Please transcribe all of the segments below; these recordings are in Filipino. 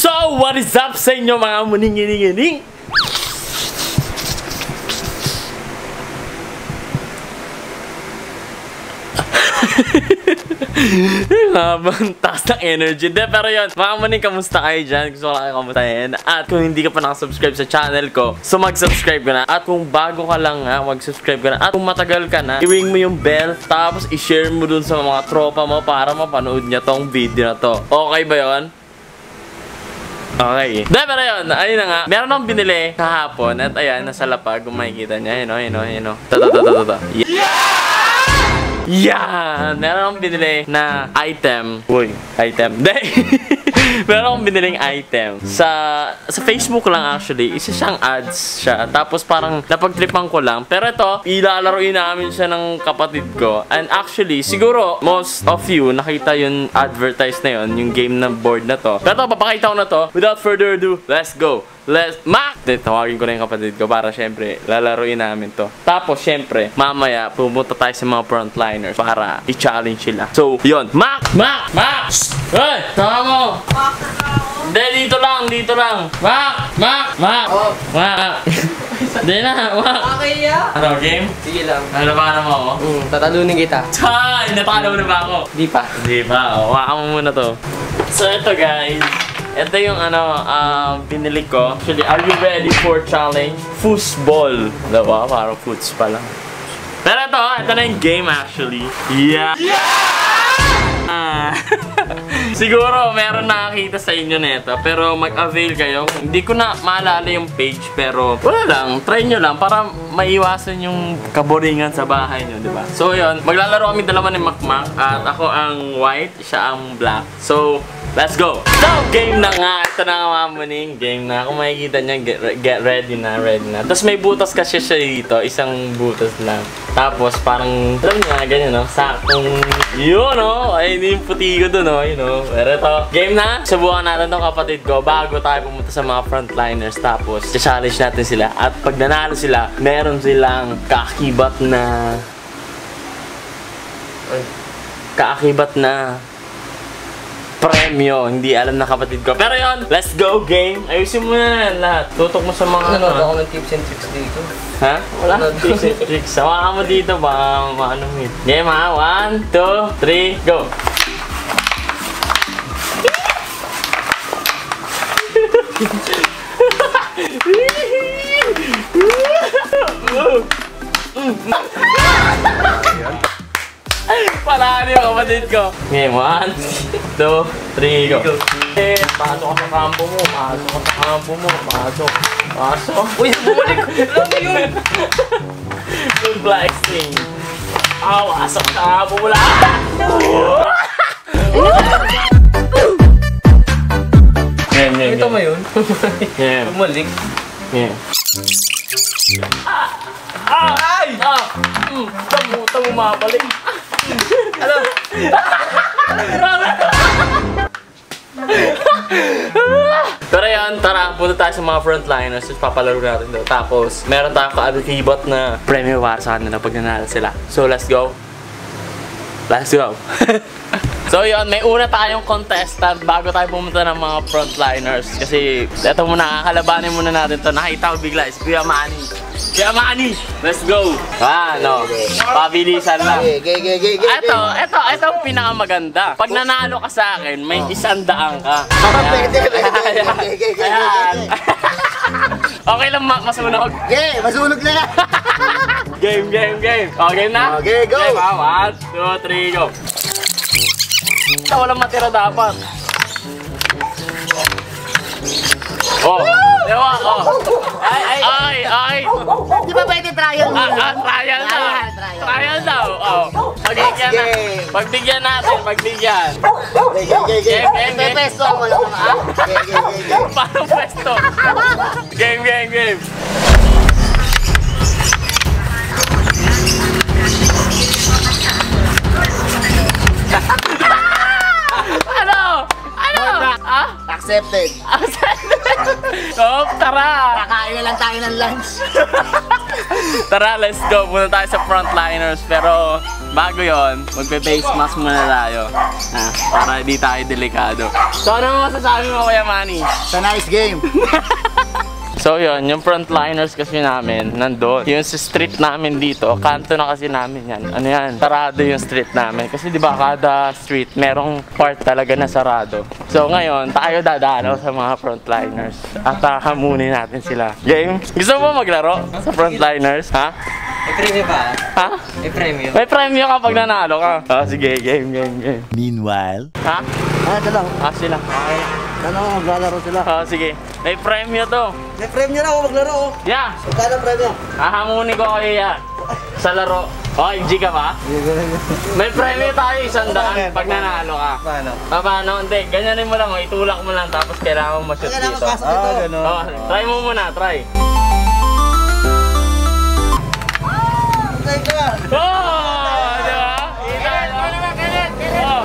So, what is up sa inyo mga muning-ining-ining? Ng energy. De, pero yun, mga muning, kamusta kayo dyan? Gusto ko lang kayo kamustahin. At kung hindi ka pa nakasubscribe sa channel ko, so mag-subscribe ka na. At kung bago ka lang ha, mag-subscribe ka na. At kung matagal ka na, i-ring mo yung bell, tapos i-share mo dun sa mga tropa mo para mapanood niya tong video na to. Okay ba yon? Okay. De, pero yun, ayun na nga. Meron akong binili kahapon at ayan, nasa lapag, kung makikita niya. Yun o, yun o, yun o. Ito, ito, ito. Yeah! Yan! Meron akong binili na item. Uy, item. Hindi. Meron akong biniling item. Sa sa Facebook lang actually. Isa siyang ads siya. Tapos parang napagtripan ko lang. Pero ito, ilalaroin namin siya ng kapatid ko. And actually, siguro most of you nakita yung advertise na yon yung game na board na to. Pero ito, papakita ko na to. Without further ado, let's go! Let's, Mac! Tawagin ko na yung kapatid ko para syempre, lalaroin namin to. Tapos syempre, mamaya, pumunta tayo sa mga frontliners para i-challenge sila. So, yon Mac! Mac! Mac! Hey! Tama mo! Hindi, dito lang, dito lang. Mac! Mac! Mac! Oh. Mac! Hindi na, Mac! Okay ya. Ano, game? Sige lang. Ano ba mo ako? Hmm, tatalunin kita. Chay! Natalo na ba ako? Di pa. Di ba? O, Waka mo muna to. So, ito guys. Ito yung ano, ah, binili ko. Actually, are you ready for challenge? Foosball. Diba? Parang foots pa lang. Pero ito, ito na yung game actually. Yeah! Ah. Siguro meron nakakita sa inyo nito pero mag-avail kayo. Hindi ko na maalala yung page pero wala lang, try nyo lang para maiwasan yung kaboringan sa bahay nyo, di ba? So yun, maglalaro kami dalawa ni Makmak at ako ang white, siya ang black. So, Let's go! So, game na nga. Ito na nga mga muning. Game na. Kung makikita niya, get, get ready na, ready na. Tapos may butas kasi siya dito. Isang butas lang. Tapos parang, alam niya, ganyan no? Sakong, yun no? Ay, hindi yung puti ko dun no? Yun no? Pero ito, game na. Subukan natin tong kapatid ko bago tayo pumunta sa mga frontliners. Tapos, challenge natin sila. At pag nanalo sila, meron silang kaakibat na... Ay, kaakibat na premyo. Hindi alam na kapatid ko. Pero yon, let's go game. Ayusin mo na lahat. Tutok mo sa mga Ano, ano. ako ng tips and tricks dito. Ha? Wala kang tips and tricks. Sawa mo dito ba? Maano yun. Game ha? One, two, three, go. Palani yung kapatid ko. Game, one, two, three, go. Eh, pasok ka sa kampo mo, pasok ka sa kampo mo, pasok, pasok. Uy, bumalik! Mo yun! Yung black sting. Ah, pasok sa kampo mo lang. Game, game, Ito mo yun? Game, Bumalik. game. Ay! Ah! Mm, tamo, tamo mabalik. Ano? Pero yan, tara, punta tayo sa mga frontliners tapos papalaro natin daw. Tapos, meron tayong ka-abikibot na premium para sa kanila pag nanalo sila. So, let's go. Let's go. so, yun, may una tayong contestant bago tayo pumunta ng mga frontliners. Kasi, eto muna, kakalabanin muna natin to. Nakita ko bigla, is Kuya Manny. Kuya Manny, let's go. Ah, no. Pabilisan lang. Ito, ito, ito ang pinakamaganda. Pag nanalo ka sa akin, may isang daang ka. Ayan. okay lang, ma masunog. Gay, masunog na! Game, game, game. O, game na? Okay, go. Game, ah. One, two, three, go. Ito, walang matira dapat. Oh, diba? Oh. Ay, ay, ay, ay. Di ba pwede trial mo? Ah, ah, trial daw. Trial, daw. Oh. Pagbigyan na. Game. Pagbigyan natin, pagbigyan. Gay. Game, game, May game. pesto ako lang ah. Gay, gay, gay. Paano pwesto? game, game, game. Accepted. oh, tara! Kakain na lang tayo ng lunch. Tara, let's go. Muna tayo sa frontliners. Pero, bago yon, magpe-face mask muna tayo. Ha, para di tayo delikado. So, ano masasabi mo, Kuya Manny? Sa nice game. So yun, yung frontliners kasi namin, nandun. Yung sa street namin dito, kanto na kasi namin yan. Ano yan? Sarado yung street namin. Kasi di ba kada street, merong part talaga na sarado. So ngayon, tayo dadalaw sa mga frontliners. At hahamunin natin sila. Game? Gusto mo maglaro sa frontliners? Ha? May premium ba? Ha? May premium. May premyo kapag nanalo ka. Ah, sige, game, game, game. Meanwhile, Ha? Ah, lang. Ah, sila. Okay. Ano, maglalaro sila. Ah, sige. May premyo to. May premyo na ako maglaro. oh. Yeah! Magkano premyo? Hahamunin ko kayo yan. Sa laro. Okay, G ka ba? May premyo tayo isang daan pag nanalo ka. Paano? Ah, paano? Hindi, ganyanin mo lang. oh. Itulak mo lang tapos kailangan mo ma-shoot Kailangan dito. ito. ganun. Oh, try mo muna, try. Okay ka. Oh! Di ba? Kita, no? Oh.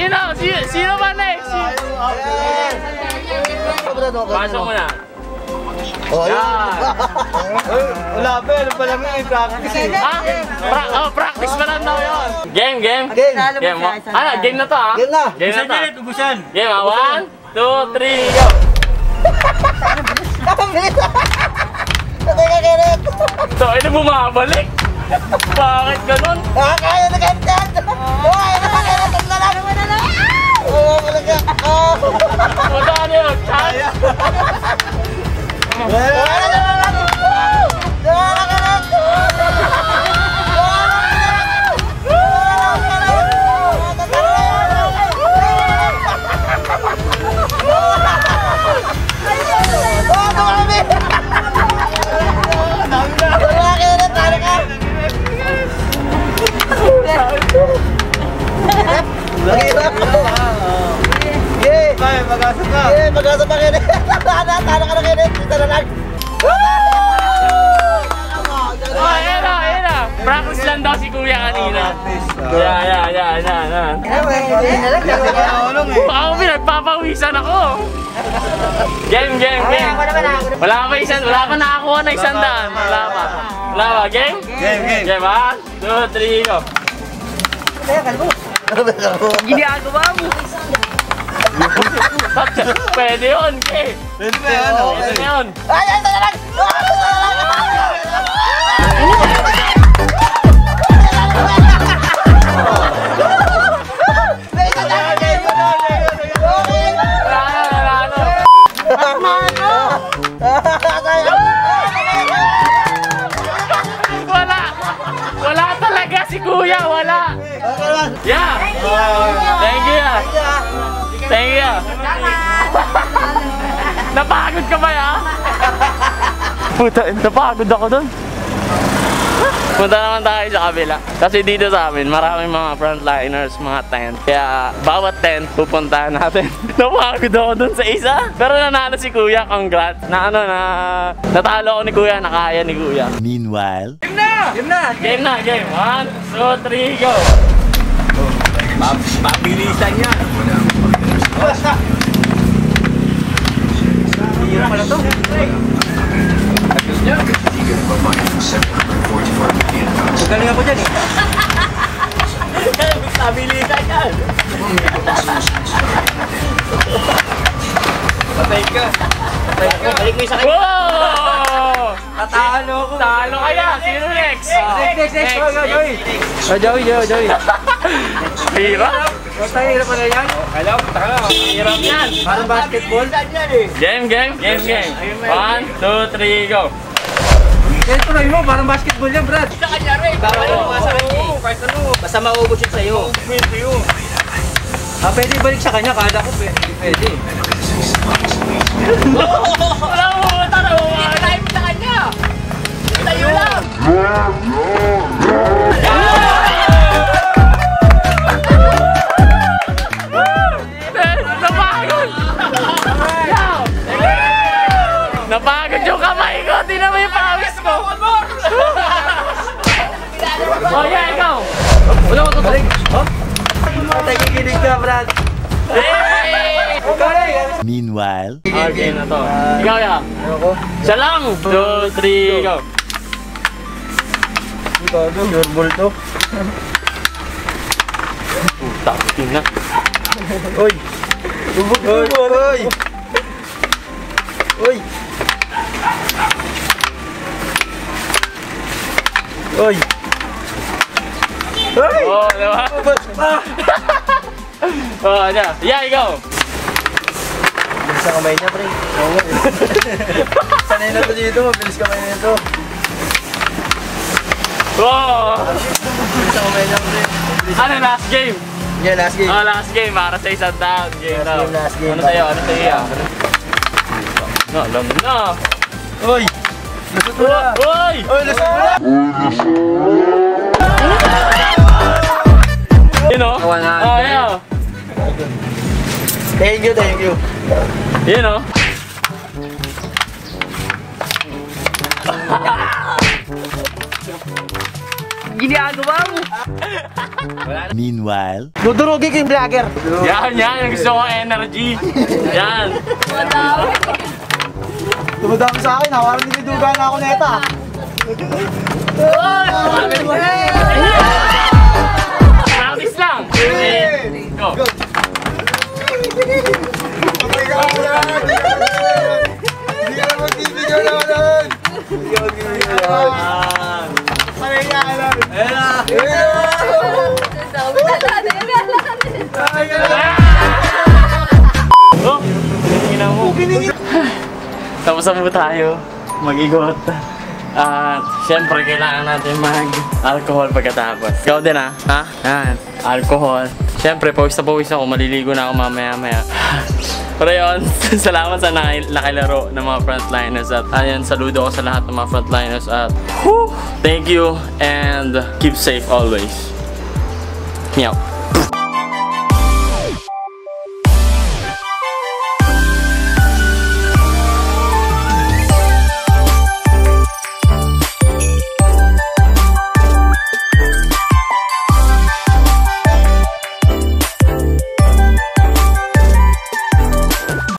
Sino? Sino, sino ba next? Pasok mo na. Oh. Yan. Wala pa, ano pa lang yung practice eh. Ah, pra- oh, practice pa lang daw yun. Game, game. Game. Game mo. Ah, game na to ah. Game na. Game na to. ubusan. Game ah. One, two, three, go. Kenneth. So, ito bumabalik. Bakit ganun? Ah, kaya na Kenneth. Oh, talaga. Oh. Punta ka mag-asa ka. Yeah, mag-asa pa Kenneth. Tana, tana ka na Kenneth. Isa na lang. Oh, ayan na, ayan na. Practice lang daw si kuya kanina. Yeah, yeah, yeah, yeah, yeah. Eh. Ako pinagpapawisan ako. Game, game, game. Wala pa isang, wala pa nakakuha na isang daan. Wala pa. Wala pa. Game? Game, game. Game, one, two, three, go. Ginagawa mo. Pwede yun, game. Pwede yan? ano? Pwede yun. Ay, ay, isa na lang. Ka ba ya? Puta, napagod ako doon. Punta naman tayo sa kabila. Kasi dito sa amin, maraming mga frontliners, mga tent. Kaya bawat tent, pupuntahan natin. Napagod ako dun sa isa. Pero nanalo si Kuya, congrats. Na ano, na natalo ako ni Kuya, nakaya ni Kuya. meanwhile, Game na! Game na, game. One, two, three, go. To. Magaling ako dyan eh. Stabilisan yan. Patay ka. Patay ka. Balik mo yung sakit. Wow! Tatalo ako. Talo kaya. Sino next? Next, next, next. Joey. Joey, Joey, Joey. Hirap. Basta hirap pala yan. Hello, taka lang. Hirap yan. Parang basketball. Game, game, game, game. One, two, three, go. Yan tuloy mo, parang basketball yan, Brad. Sa kanya rin. Bawal mo sa kanya. Oo, kahit ano. Basta maubos yun sa'yo. Pwede yun. Ah, pwede ibalik sa kanya. Kala ko pwede. Pwede. Wala mo, tara mo. Time sa kanya. Lang. Yan. meanwhile, Okay na to. Ikaw ya. Siya lang! Two, three, go! Gago, your ball to. Tapos na. Uy! Bubog Uy! Uy! Uy! Uy! Uy! Oh, diba? Ah! Oh, ano? Yeah, ikaw! Bilis ang kamay niya, pre. Oo nga. eh. Sanay na to dito, mabilis kamay na ito. Oh! Bilis ang kamay niya, pre. Ano, last game? Yeah, last game. Oh, last game para sa isang down. Game Last game, last game. Ano sa'yo? Ano sa'yo? yan? No, alam mo na. Uy! Lusot mo na! Uy! Uy, lusot mo na! O. One hundred. Oh, yeah. Thank you, thank you. Yun o. Ginagawa mo! Meanwhile, Dudurugi ko yung vlogger. Yan, yan. Ang gusto ko energy. Yan. Dumadami sa akin, ha? Parang diniduga na ako neta. Practice mo. Tapos na tayo. Mag-igot. At syempre kailangan natin mag-alcohol pagkatapos. Ikaw din ah. Ha? Yan. Alcohol. Syempre, pawis na pawis ako. Maliligo na ako mamaya-maya. Pero yun, salamat sa naki- nakilaro ng mga frontliners at ayun, saludo ko sa lahat ng mga frontliners at whew, thank you and keep safe always. Meow.